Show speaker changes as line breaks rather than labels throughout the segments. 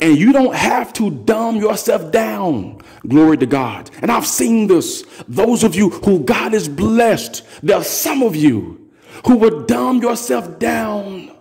And you don't have to dumb yourself down. Glory to God. And I've seen this. Those of you who God has blessed, there are some of you who would dumb yourself down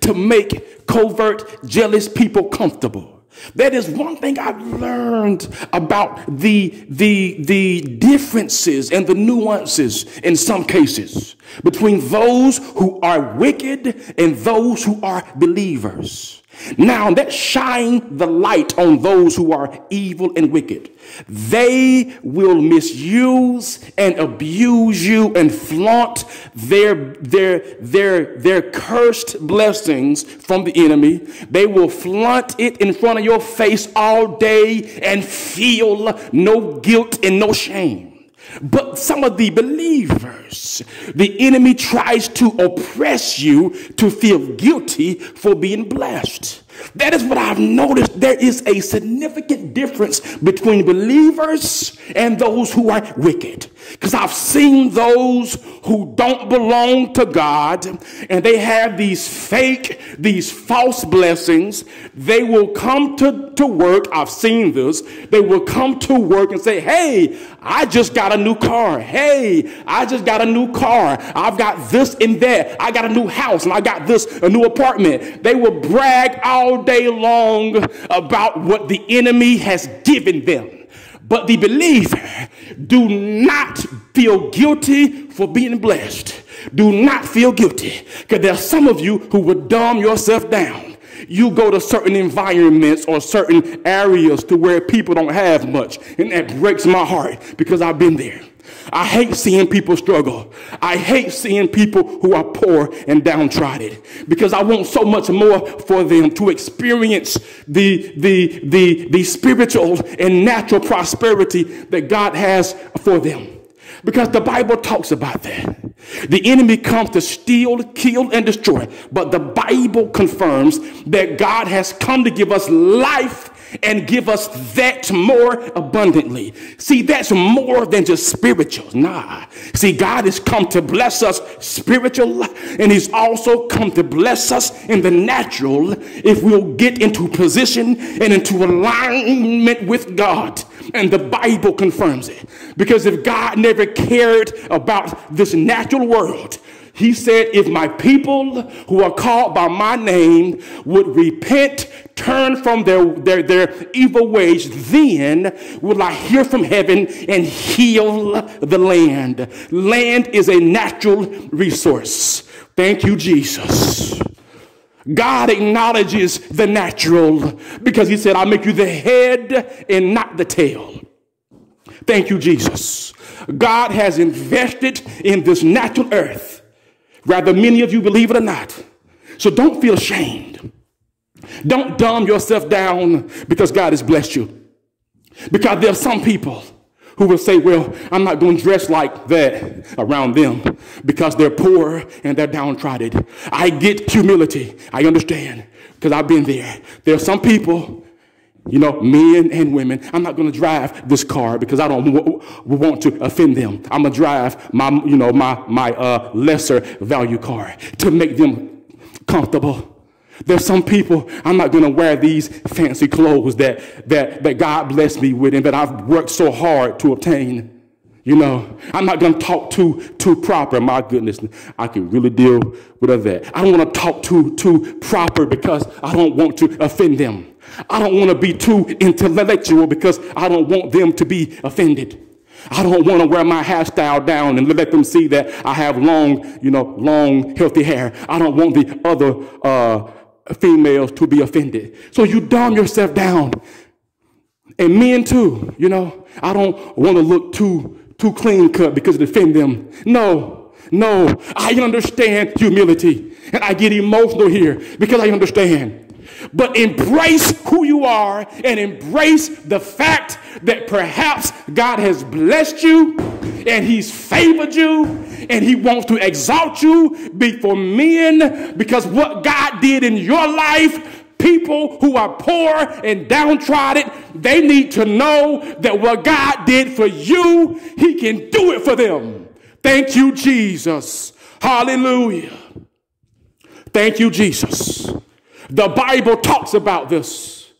to make covert, jealous people comfortable. That is one thing I've learned about the, the, the differences and the nuances in some cases between those who are wicked and those who are believers. Now let's shine the light on those who are evil and wicked. They will misuse and abuse you and flaunt their, their, their, their cursed blessings from the enemy. They will flaunt it in front of your face all day and feel no guilt and no shame. But some of the believers, the enemy tries to oppress you to feel guilty for being blessed. That is what I've noticed. There is a significant difference between believers and those who are wicked. Because I've seen those who don't belong to God and they have these fake, these false blessings. They will come to, to work. I've seen this. They will come to work and say, Hey, I just got a new car. Hey, I just got a new car. I've got this and that. I got a new house and I got this, a new apartment. They will brag all day long about what the enemy has given them. But the believer, do not feel guilty for being blessed. Do not feel guilty. Because there are some of you who would dumb yourself down. You go to certain environments or certain areas to where people don't have much. And that breaks my heart because I've been there. I hate seeing people struggle. I hate seeing people who are poor and downtrodden because I want so much more for them to experience the, the, the, the spiritual and natural prosperity that God has for them. Because the Bible talks about that. The enemy comes to steal, kill, and destroy. But the Bible confirms that God has come to give us life and give us that more abundantly. See, that's more than just spiritual. Nah. See, God has come to bless us spiritual, and He's also come to bless us in the natural if we'll get into position and into alignment with God. And the Bible confirms it. Because if God never cared about this natural world, he said, If my people who are called by my name would repent, turn from their, their, their evil ways, then will I hear from heaven and heal the land. Land is a natural resource. Thank you, Jesus. God acknowledges the natural because he said, I'll make you the head and not the tail. Thank you, Jesus. God has invested in this natural earth Rather, many of you believe it or not. So don't feel ashamed. Don't dumb yourself down because God has blessed you. Because there are some people who will say, Well, I'm not going to dress like that around them because they're poor and they're downtrodden. I get humility. I understand because I've been there. There are some people you know, men and women. I'm not going to drive this car because I don't want to offend them. I'm going to drive my, you know, my, my uh, lesser value car to make them comfortable. There's some people, I'm not going to wear these fancy clothes that, that, that God blessed me with and that I've worked so hard to obtain. You know, I'm not going to talk too too proper. My goodness, I can really deal with that. I don't want to talk too too proper because I don't want to offend them. I don't want to be too intellectual because I don't want them to be offended. I don't want to wear my hairstyle down and let them see that I have long, you know, long, healthy hair. I don't want the other uh, females to be offended. So you dumb yourself down. And men too, you know, I don't want to look too, too clean cut because it offend them. No, no, I understand humility. And I get emotional here because I understand but embrace who you are and embrace the fact that perhaps God has blessed you and He's favored you and He wants to exalt you before men because what God did in your life. People who are poor and downtrodden, they need to know that what God did for you, He can do it for them. Thank you, Jesus. Hallelujah. Thank you, Jesus. The Bible talks about this.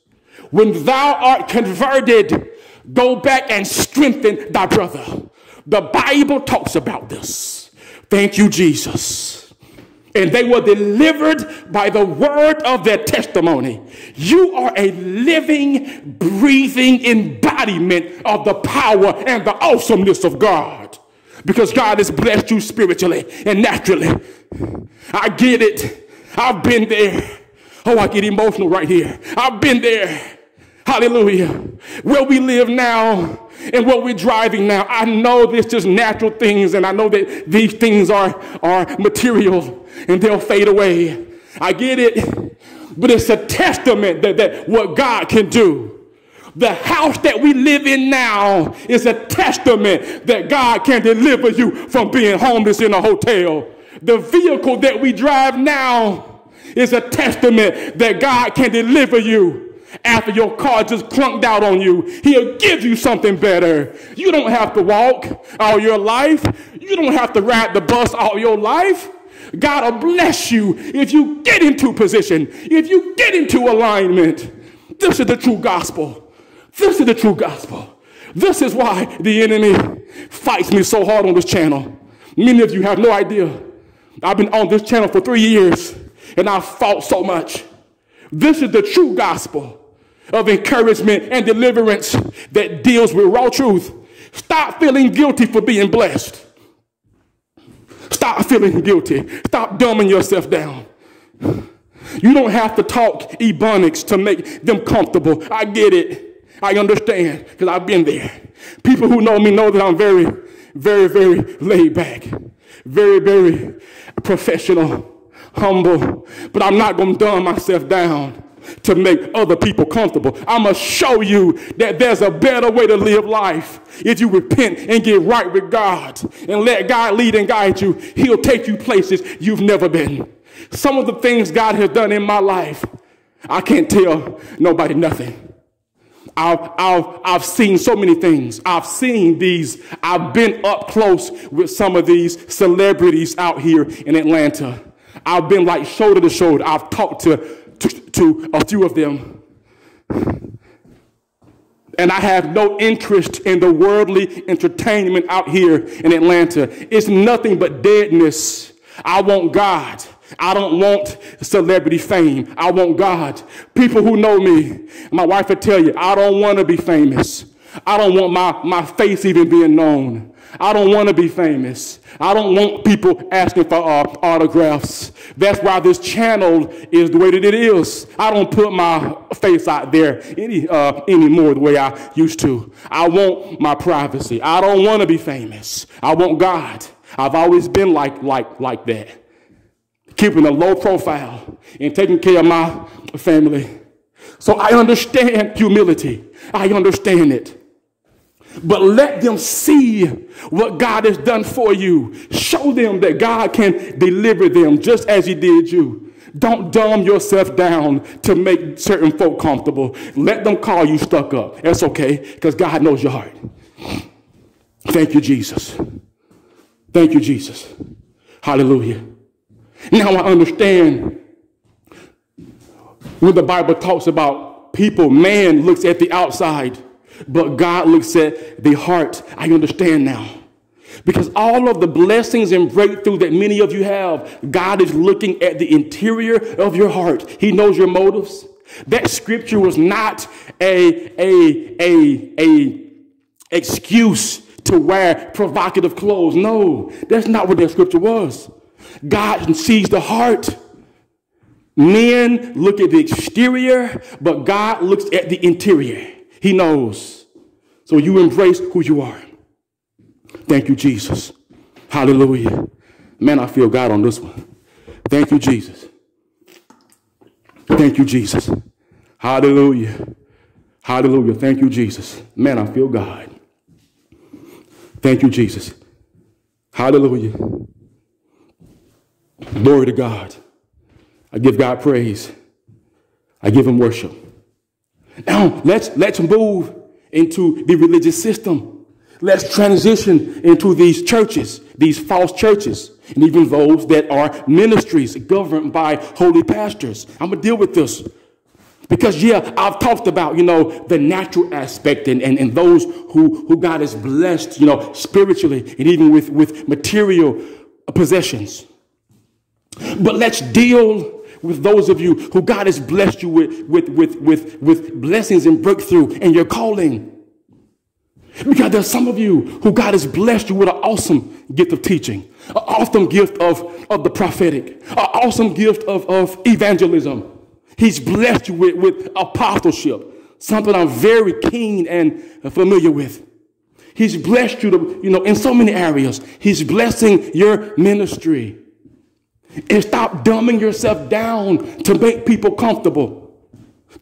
when thou art converted, go back and strengthen thy brother. The Bible talks about this. Thank you, Jesus. And they were delivered by the word of their testimony. You are a living, breathing embodiment of the power and the awesomeness of God. Because God has blessed you spiritually and naturally. I get it. I've been there. Oh, I get emotional right here. I've been there. Hallelujah. Where we live now and what we're driving now. I know this just natural things, and I know that these things are, are material and they'll fade away. I get it. But it's a testament that, that what God can do. The house that we live in now is a testament that God can deliver you from being homeless in a hotel. The vehicle that we drive now is a testament that God can deliver you after your car just clunked out on you. He'll give you something better. You don't have to walk all your life. You don't have to ride the bus all your life. God will bless you if you get into position, if you get into alignment. This is the true gospel. This is the true gospel. This is why the enemy fights me so hard on this channel. Many of you have no idea. I've been on this channel for three years and I've fought so much. This is the true gospel of encouragement and deliverance that deals with raw truth. Stop feeling guilty for being blessed. Stop feeling guilty. Stop dumbing yourself down. You don't have to talk ebonics to make them comfortable. I get it. I understand because I've been there. People who know me know that I'm very, very, very laid back, very, very professional, humble, but I'm not going to dumb myself down to make other people comfortable. I'm going to show you that there's a better way to live life. If you repent and get right with God and let God lead and guide you, He'll take you places you've never been. Some of the things God has done in my life, I can't tell nobody nothing. I've, I've, I've seen so many things. I've seen these. I've been up close with some of these celebrities out here in Atlanta. I've been like shoulder to shoulder. I've talked to to, to a few of them. And I have no interest in the worldly entertainment out here in Atlanta. It's nothing but deadness. I want God. I don't want celebrity fame. I want God. People who know me, my wife would tell you, I don't want to be famous. I don't want my, my face even being known. I don't want to be famous. I don't want people asking for uh, autographs. That's why this channel is the way that it is. I don't put my face out there any uh, anymore the way I used to. I want my privacy. I don't want to be famous. I want God. I've always been like like like that, keeping a low profile and taking care of my family. So I understand humility. I understand it but let them see what God has done for you. Show them that God can deliver them just as He did you. Don't dumb yourself down to make certain folk comfortable. Let them call you stuck up. That's okay, because God knows your heart. Thank you, Jesus. Thank you, Jesus. Hallelujah. Now I understand when the Bible talks about people, man looks at the outside but God looks at the heart. I understand now. Because all of the blessings and breakthrough that many of you have, God is looking at the interior of your heart. He knows your motives. That scripture was not a, a, a, a excuse to wear provocative clothes. No, that's not what that scripture was. God sees the heart. Men look at the exterior, but God looks at the interior. He knows. So you embrace who you are. Thank you, Jesus. Hallelujah. Man, I feel God on this one. Thank you, Jesus. Thank you, Jesus. Hallelujah. Hallelujah. Thank you, Jesus. Man, I feel God. Thank you, Jesus. Hallelujah. Glory to God. I give God praise. I give him worship. Now let's let's move into the religious system. Let's transition into these churches, these false churches, and even those that are ministries governed by holy pastors. I'm gonna deal with this. Because, yeah, I've talked about, you know, the natural aspect and, and, and those who, who God has blessed, you know, spiritually and even with, with material possessions. But let's deal with those of you who God has blessed you with, with, with, with, with blessings and breakthrough and your calling. Because there's some of you who God has blessed you with an awesome gift of teaching, an awesome gift of, of the prophetic, an awesome gift of, of evangelism. He's blessed you with, with apostleship, something I'm very keen and familiar with. He's blessed you to, you know, in so many areas. He's blessing your ministry. And stop dumbing yourself down to make people comfortable.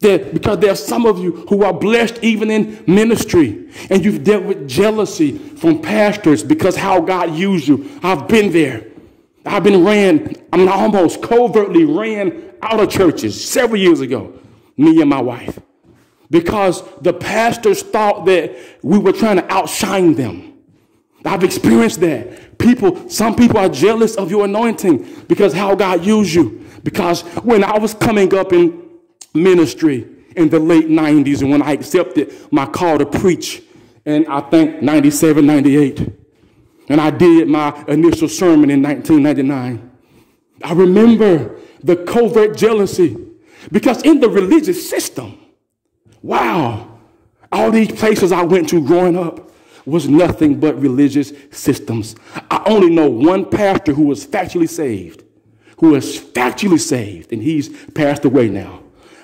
That because there are some of you who are blessed even in ministry, and you've dealt with jealousy from pastors because how God used you. I've been there. I've been ran, I mean, almost covertly ran out of churches several years ago, me and my wife, because the pastors thought that we were trying to outshine them. I've experienced that. People, some people are jealous of your anointing because how God used you. Because when I was coming up in ministry in the late 90s and when I accepted my call to preach in, I think, 97, 98, and I did my initial sermon in 1999, I remember the covert jealousy because in the religious system, wow, all these places I went to growing up, was nothing but religious systems. I only know one pastor who was factually saved, who was factually saved, and he's passed away now.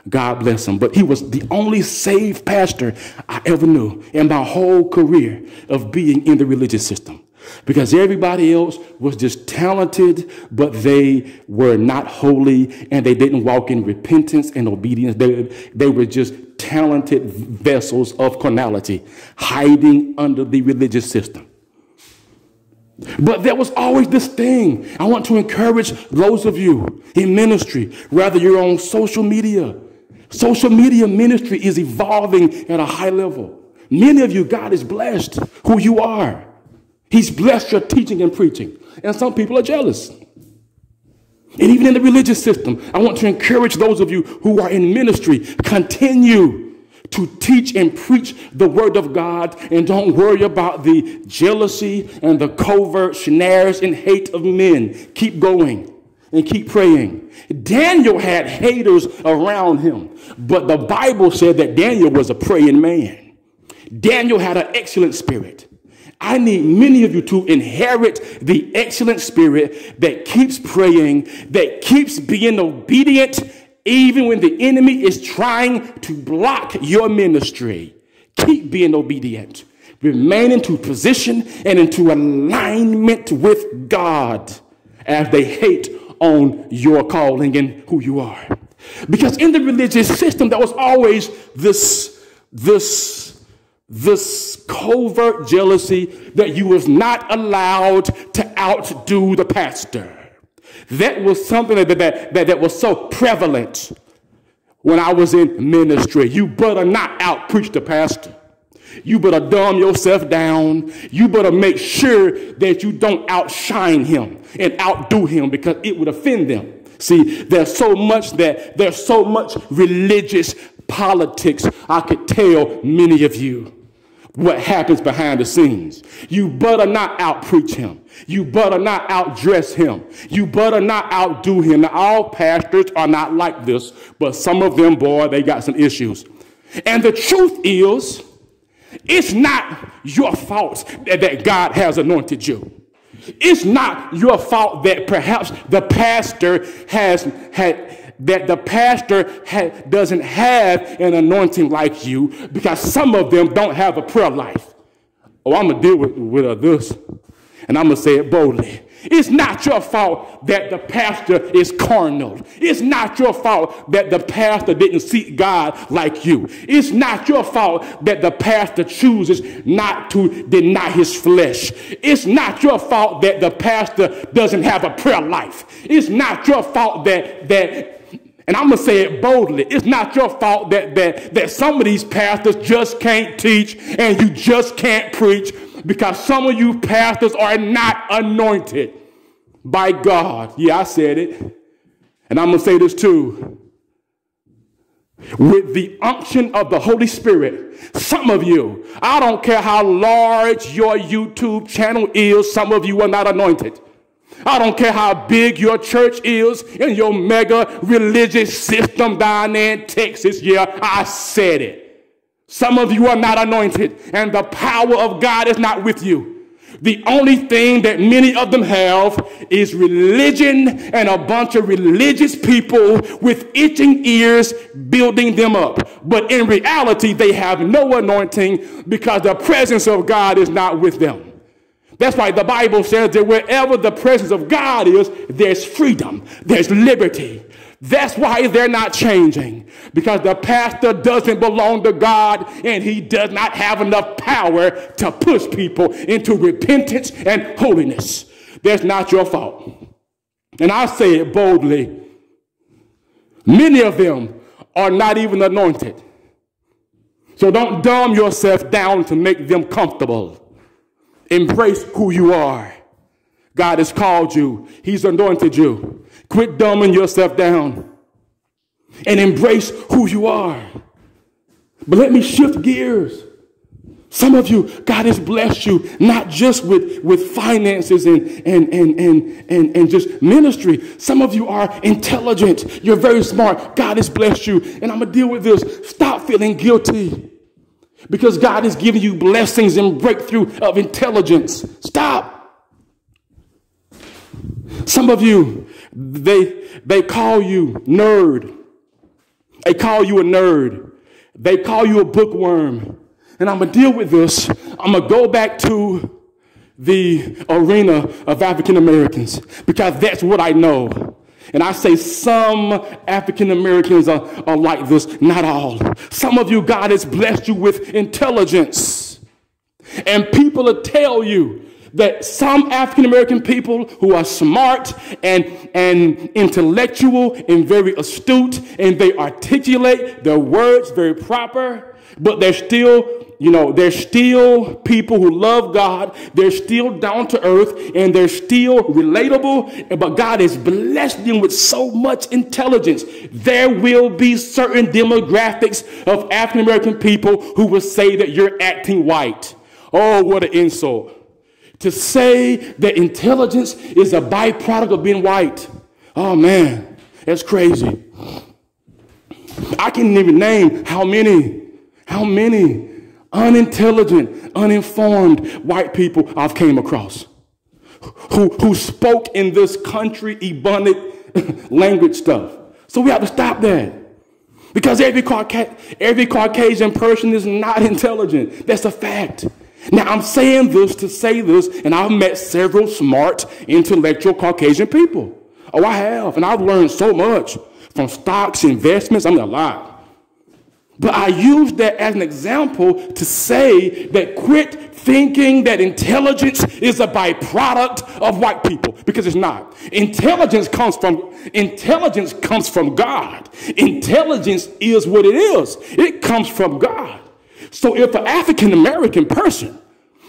God bless him. But he was the only saved pastor I ever knew in my whole career of being in the religious system. Because everybody else was just talented, but they were not holy and they didn't walk in repentance and obedience. They, they were just talented vessels of carnality hiding under the religious system. But there was always this thing. I want to encourage those of you in ministry, rather you're on social media. Social media ministry is evolving at a high level. Many of you, God is blessed who you are. He's blessed your teaching and preaching. And some people are jealous. And even in the religious system, I want to encourage those of you who are in ministry, continue to teach and preach the word of God and don't worry about the jealousy and the covert snares and hate of men. Keep going and keep praying. Daniel had haters around him, but the Bible said that Daniel was a praying man. Daniel had an excellent spirit. I need many of you to inherit the excellent spirit that keeps praying, that keeps being obedient, even when the enemy is trying to block your ministry. Keep being obedient. Remain into position and into alignment with God as they hate on your calling and who you are. Because in the religious system, there was always this, this this covert jealousy that you was not allowed to outdo the pastor. That was something that, that, that, that was so prevalent when I was in ministry. You better not outpreach the pastor. You better dumb yourself down. You better make sure that you don't outshine him and outdo him because it would offend them. See, there's so much that there's so much religious politics. I could tell many of you what happens behind the scenes. You better not outpreach him. You better not outdress him. You better not outdo him. Now, all pastors are not like this, but some of them, boy, they got some issues. And the truth is, it's not your fault that, that God has anointed you. It's not your fault that perhaps the pastor has had that the pastor ha- doesn't have an anointing like you because some of them don't have a prayer life. Oh, I'm going to deal with, with this, and I'm going to say it boldly. It's not your fault that the pastor is carnal. It's not your fault that the pastor didn't seek God like you. It's not your fault that the pastor chooses not to deny his flesh. It's not your fault that the pastor doesn't have a prayer life. It's not your fault that that and I'm going to say it boldly. It's not your fault that, that, that some of these pastors just can't teach and you just can't preach because some of you pastors are not anointed by God. Yeah, I said it. And I'm going to say this too. with the unction of the Holy Spirit. Some of you, I don't care how large your YouTube channel is, some of you are not anointed. I don't care how big your church is in your mega religious system down there in Texas. Yeah, I said it. Some of you are not anointed, and the power of God is not with you. The only thing that many of them have is religion and a bunch of religious people with itching ears building them up. But in reality, they have no anointing because the presence of God is not with them. That's why the Bible says that wherever the presence of God is, there's freedom, there's liberty. That's why they're not changing because the pastor doesn't belong to God and he does not have enough power to push people into repentance and holiness. That's not your fault. And I say it boldly many of them are not even anointed. So don't dumb yourself down to make them comfortable. Embrace who you are. God has called you, He's anointed you. Quit dumbing yourself down and embrace who you are. But let me shift gears. Some of you, God has blessed you not just with, with finances and, and, and, and, and, and just ministry. Some of you are intelligent. You're very smart. God has blessed you. And I'm going to deal with this. Stop feeling guilty because God is giving you blessings and breakthrough of intelligence. Stop. Some of you, they, they call you nerd. They call you a nerd. They call you a bookworm. And I'm going to deal with this. I'm going to go back to the arena of African Americans because that's what I know. And I say some African Americans are, are like this, not all. Some of you, God has blessed you with intelligence. And people will tell you that some African American people who are smart and, and intellectual and very astute and they articulate their words very proper, but they're still you know, they're still people who love God. They're still down to earth and they're still relatable. But God has blessed them with so much intelligence. There will be certain demographics of African American people who will say that you're acting white. Oh, what an insult. To say that intelligence is a byproduct of being white. Oh, man, that's crazy. I can't even name how many, how many unintelligent, uninformed white people I've came across who, who spoke in this country ebonic language stuff. So we have to stop that. Because every, Cauca- every Caucasian person is not intelligent. That's a fact. Now, I'm saying this to say this, and I've met several smart, intellectual Caucasian people. Oh, I have. And I've learned so much from stocks, investments. I mean, a lot. But I use that as an example to say that quit thinking that intelligence is a byproduct of white people because it's not. Intelligence comes from intelligence comes from God. Intelligence is what it is. It comes from God. So if an African American person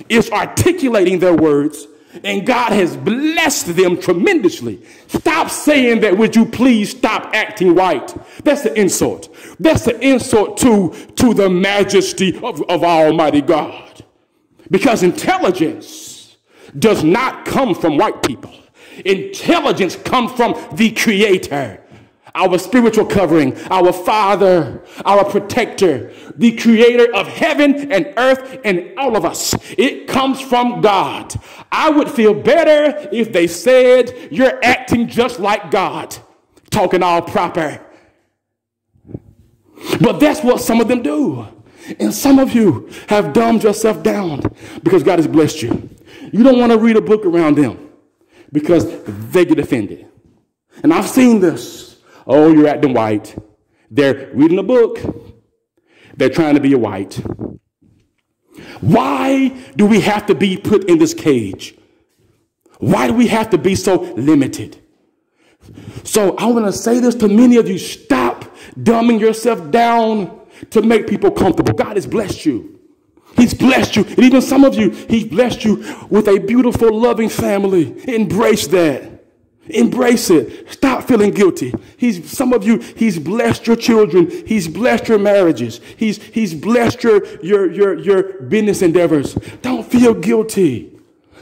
is articulating their words and God has blessed them tremendously. Stop saying that, would you please stop acting white? That's an insult. That's an insult to, to the majesty of, of Almighty God. Because intelligence does not come from white people. Intelligence comes from the Creator our spiritual covering, our Father, our protector, the creator of heaven and earth and all of us. It comes from God. I would feel better if they said, You're acting just like God, talking all proper. But that's what some of them do. And some of you have dumbed yourself down because God has blessed you. You don't want to read a book around them because they get offended. And I've seen this. Oh, you're acting white. They're reading a book. They're trying to be a white. Why do we have to be put in this cage? Why do we have to be so limited? So I want to say this to many of you stop dumbing yourself down to make people comfortable. God has blessed you. He's blessed you. And even some of you, He's blessed you with a beautiful, loving family. Embrace that. Embrace it. Stop feeling guilty. He's some of you, he's blessed your children, he's blessed your marriages, he's he's blessed your your your your business endeavors. Don't feel guilty.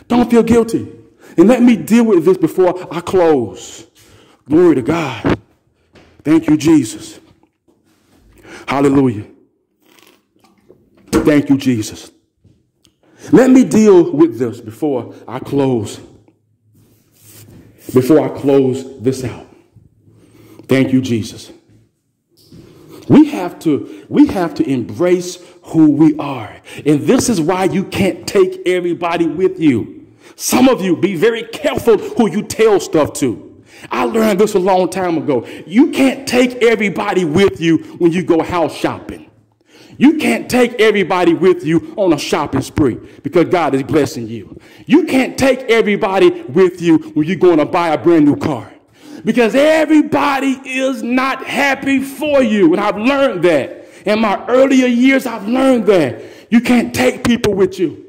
Don't feel guilty. And let me deal with this before I close. Glory to God. Thank you, Jesus. Hallelujah. Thank you, Jesus. Let me deal with this before I close. Before I close this out. Thank you, Jesus. We have to, we have to embrace who we are. And this is why you can't take everybody with you. Some of you be very careful who you tell stuff to. I learned this a long time ago. You can't take everybody with you when you go house shopping. You can't take everybody with you on a shopping spree because God is blessing you. You can't take everybody with you when you're going to buy a brand new car because everybody is not happy for you. And I've learned that. In my earlier years, I've learned that. You can't take people with you.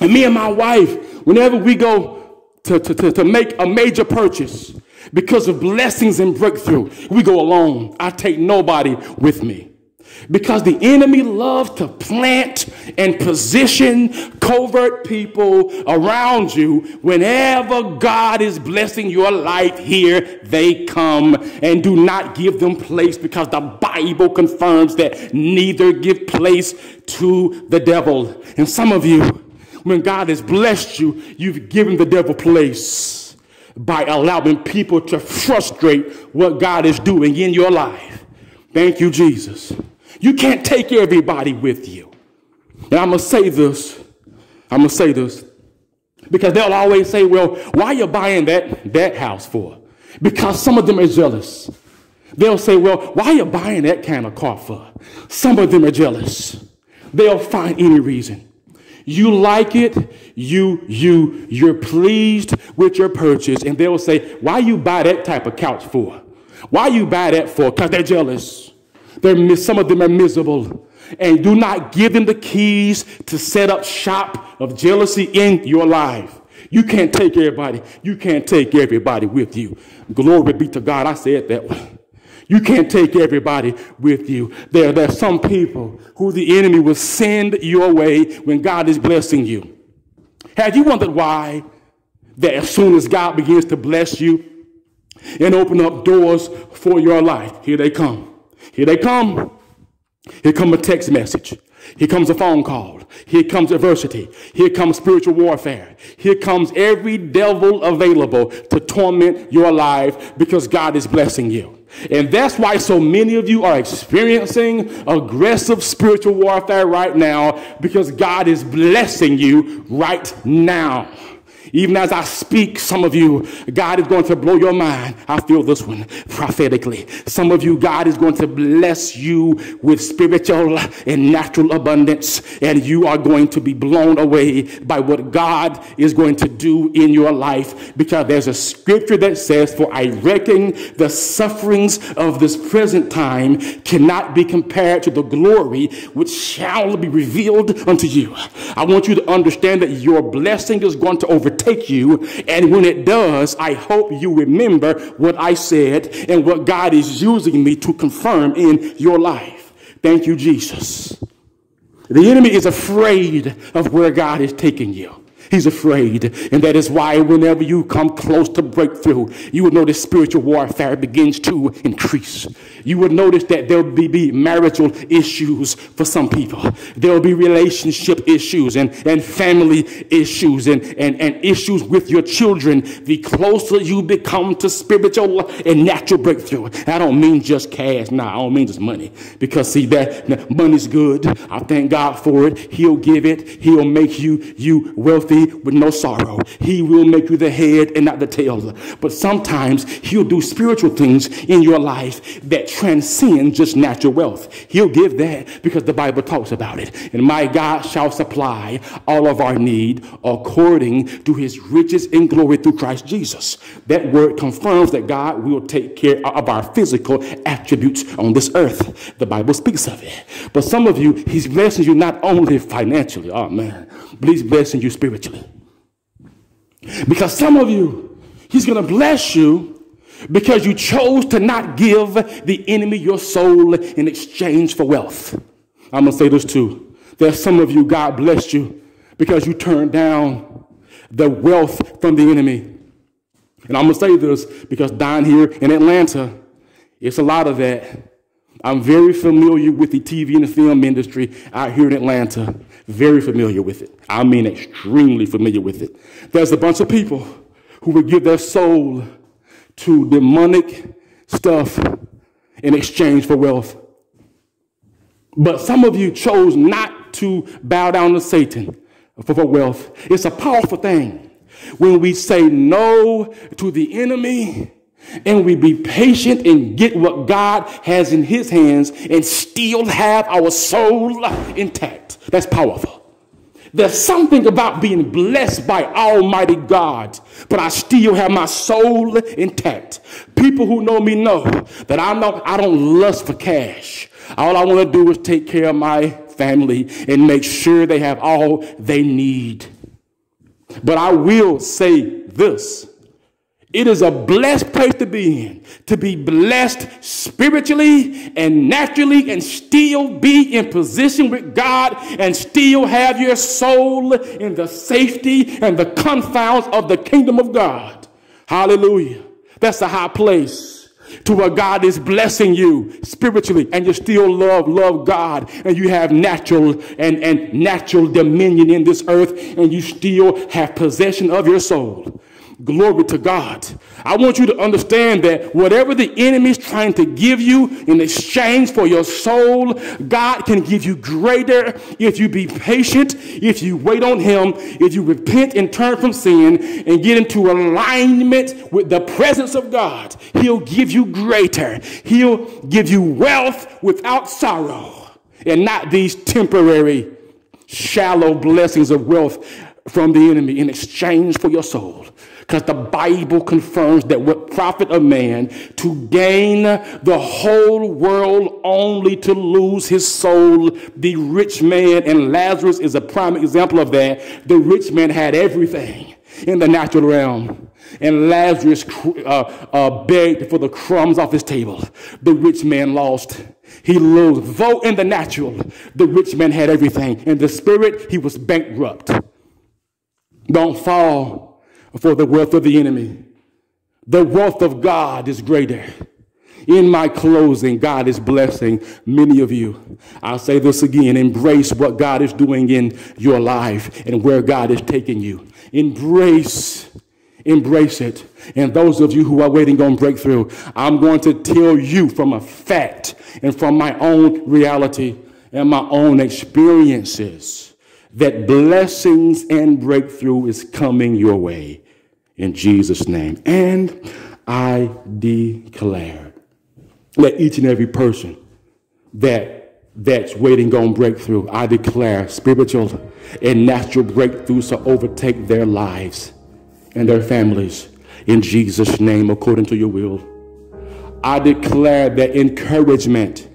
And me and my wife, whenever we go to, to, to, to make a major purchase, because of blessings and breakthrough, we go alone. I take nobody with me. Because the enemy loves to plant and position covert people around you. Whenever God is blessing your life here, they come and do not give them place because the Bible confirms that neither give place to the devil. And some of you, when God has blessed you, you've given the devil place by allowing people to frustrate what God is doing in your life. Thank you, Jesus. You can't take everybody with you. And I'm going to say this. I'm going to say this. Because they'll always say, well, why are you buying that, that house for? Because some of them are jealous. They'll say, well, why are you buying that kind of car for? Some of them are jealous. They'll find any reason. You like it, you, you, you're pleased with your purchase, and they'll say, why you buy that type of couch for? Why you buy that for? Because they're jealous. They're, some of them are miserable. And do not give them the keys to set up shop of jealousy in your life. You can't take everybody. You can't take everybody with you. Glory be to God. I said that way. You can't take everybody with you. There, there are some people who the enemy will send your way when God is blessing you. Have you wondered why? That as soon as God begins to bless you and open up doors for your life, here they come. Here they come. Here comes a text message. Here comes a phone call. Here comes adversity. Here comes spiritual warfare. Here comes every devil available to torment your life because God is blessing you. And that's why so many of you are experiencing aggressive spiritual warfare right now because God is blessing you right now. Even as I speak, some of you, God is going to blow your mind. I feel this one prophetically. Some of you, God is going to bless you with spiritual and natural abundance, and you are going to be blown away by what God is going to do in your life because there's a scripture that says, For I reckon the sufferings of this present time cannot be compared to the glory which shall be revealed unto you. I want you to understand that your blessing is going to overtake take you. And when it does, I hope you remember what I said and what God is using me to confirm in your life. Thank you, Jesus. The enemy is afraid of where God is taking you. He's afraid. And that is why whenever you come close to breakthrough, you will notice spiritual warfare begins to increase. You will notice that there will be, marital issues for some people. There will be relationship issues and, and family issues and, and, and issues with your children. The closer you become to spiritual and natural breakthrough. I don't mean just cash. Nah, I don't mean just money. Because see that money's good. I thank God for it. He'll give it. He'll make you, you wealthy with no sorrow. He will make you the head and not the tail. But sometimes he'll do spiritual things in your life that transcend just natural wealth. He'll give that because the Bible talks about it. And my God shall supply all of our need according to his riches in glory through Christ Jesus. That word confirms that God will take care of our physical attributes on this earth. The Bible speaks of it. But some of you, he's blessing you not only financially, oh man, but he's blessing you spiritually. Because some of you, He's going to bless you because you chose to not give the enemy your soul in exchange for wealth. I'm going to say this too. There's some of you, God blessed you because you turned down the wealth from the enemy. And I'm going to say this because down here in Atlanta, it's a lot of that. I'm very familiar with the TV and the film industry out here in Atlanta. Very familiar with it. I mean, extremely familiar with it. There's a bunch of people who would give their soul to demonic stuff in exchange for wealth. But some of you chose not to bow down to Satan for wealth. It's a powerful thing when we say no to the enemy and we be patient and get what God has in his hands and still have our soul intact. That's powerful. There's something about being blessed by Almighty God, but I still have my soul intact. People who know me know that I'm not, I don't lust for cash. All I want to do is take care of my family and make sure they have all they need. But I will say this it is a blessed place to be in, to be blessed spiritually and naturally and still be in position with God and still have your soul in the safety and the confounds of the kingdom of God. Hallelujah. That's a high place to where God is blessing you spiritually and you still love, love God and you have natural and, and natural dominion in this earth and you still have possession of your soul. Glory to God. I want you to understand that whatever the enemy is trying to give you in exchange for your soul, God can give you greater if you be patient, if you wait on Him, if you repent and turn from sin and get into alignment with the presence of God. He'll give you greater. He'll give you wealth without sorrow and not these temporary, shallow blessings of wealth from the enemy in exchange for your soul. Because the Bible confirms that what profit a man to gain the whole world only to lose his soul. The rich man, and Lazarus is a prime example of that. The rich man had everything in the natural realm. And Lazarus uh, uh, begged for the crumbs off his table. The rich man lost. He lost. Though in the natural, the rich man had everything. In the spirit, he was bankrupt. Don't fall for the wealth of the enemy. The wealth of God is greater. In my closing, God is blessing many of you. I'll say this again embrace what God is doing in your life and where God is taking you. Embrace, embrace it. And those of you who are waiting on breakthrough, I'm going to tell you from a fact and from my own reality and my own experiences that blessings and breakthrough is coming your way in Jesus' name. And I declare that each and every person that that's waiting on breakthrough, I declare spiritual and natural breakthroughs to overtake their lives and their families in Jesus' name, according to your will. I declare that encouragement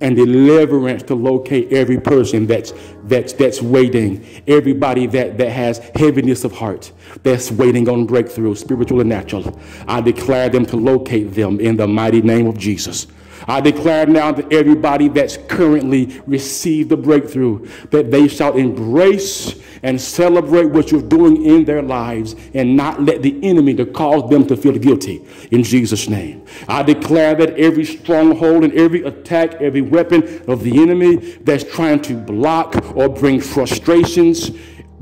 and deliverance to locate every person that's that's that's waiting, everybody that, that has heaviness of heart, that's waiting on breakthrough, spiritual and natural. I declare them to locate them in the mighty name of Jesus. I declare now to everybody that's currently received the breakthrough, that they shall embrace and celebrate what you're doing in their lives and not let the enemy to cause them to feel guilty in Jesus' name. I declare that every stronghold and every attack, every weapon of the enemy that's trying to block or bring frustrations,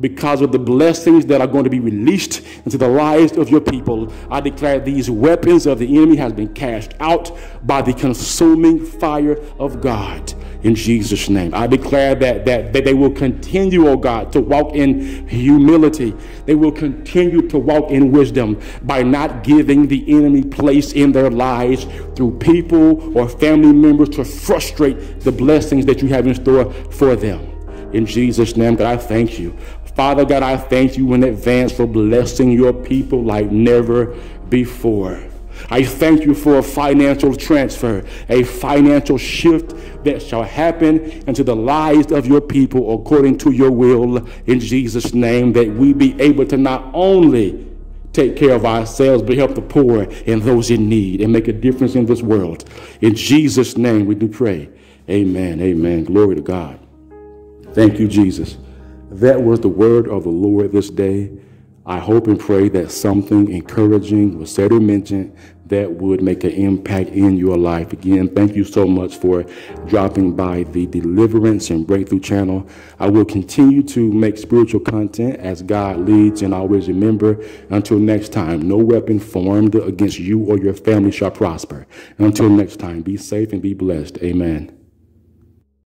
because of the blessings that are going to be released into the lives of your people. I declare these weapons of the enemy has been cast out by the consuming fire of God in Jesus' name. I declare that, that, that they will continue, oh God, to walk in humility. They will continue to walk in wisdom by not giving the enemy place in their lives through people or family members to frustrate the blessings that you have in store for them. In Jesus' name, God, I thank you Father God, I thank you in advance for blessing your people like never before. I thank you for a financial transfer, a financial shift that shall happen into the lives of your people according to your will in Jesus' name, that we be able to not only take care of ourselves, but help the poor and those in need and make a difference in this world. In Jesus' name we do pray. Amen. Amen. Glory to God. Thank you, Jesus. That was the word of the Lord this day. I hope and pray that something encouraging was said or mentioned that would make an impact in your life. Again, thank you so much for dropping by the Deliverance and Breakthrough channel. I will continue to make spiritual content as God leads, and always remember until next time, no weapon formed against you or your family shall prosper. Until next time, be safe and be blessed. Amen.